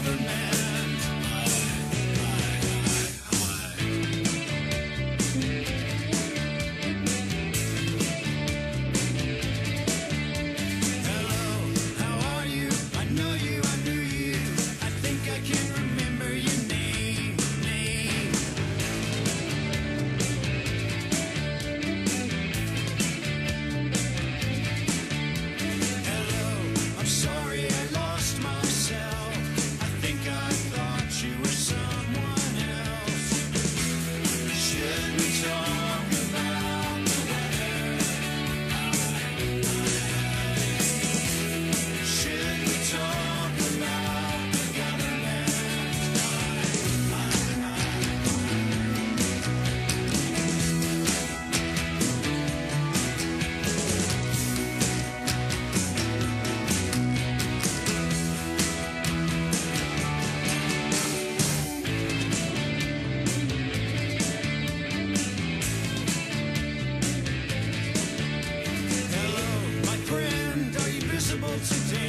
government. today.